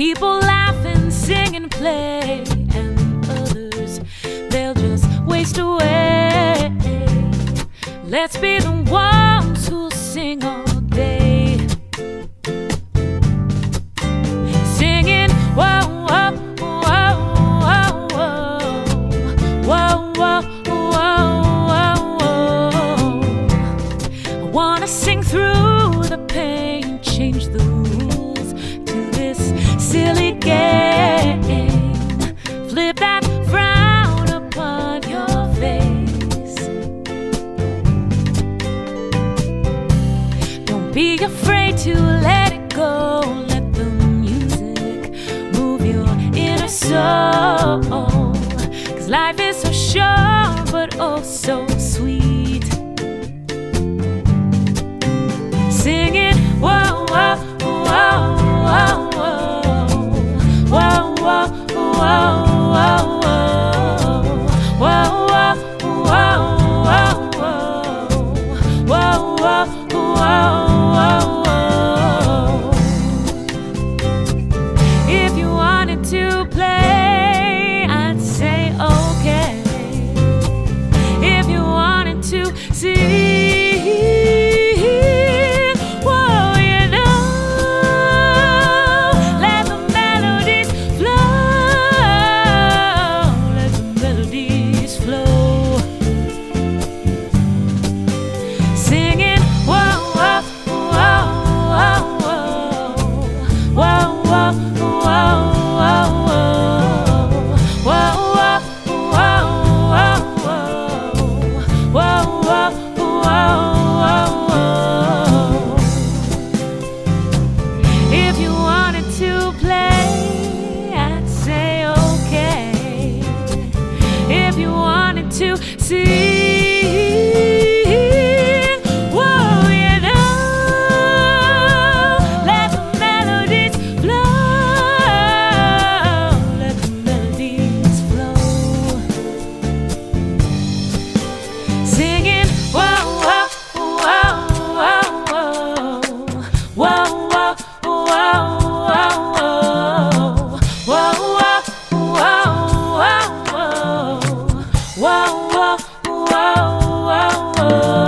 People laugh and sing and play, and others, they'll just waste away. Let's be the ones who sing Be afraid to let it go. Let the music move your inner soul. Cause life is so short, but oh so sweet. se wow, wow, wow, wow.